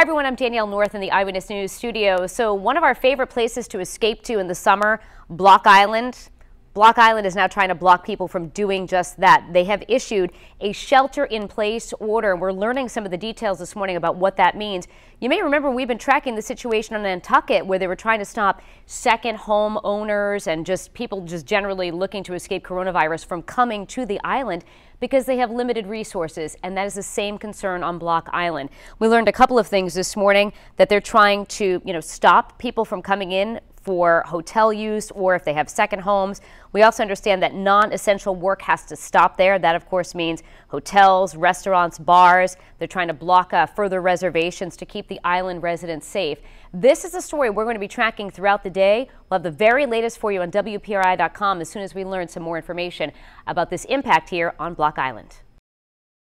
Hi everyone, I'm Danielle North in the Eyewitness News studio. So one of our favorite places to escape to in the summer, Block Island. Block Island is now trying to block people from doing just that. They have issued a shelter in place order. We're learning some of the details this morning about what that means. You may remember we've been tracking the situation on Nantucket where they were trying to stop second home owners and just people just generally looking to escape coronavirus from coming to the island because they have limited resources and that is the same concern on Block Island. We learned a couple of things this morning that they're trying to, you know, stop people from coming in for hotel use or if they have second homes. We also understand that non-essential work has to stop there. That, of course, means hotels, restaurants, bars. They're trying to block uh, further reservations to keep the island residents safe. This is a story we're going to be tracking throughout the day. We'll have the very latest for you on WPRI.com as soon as we learn some more information about this impact here on Block Island.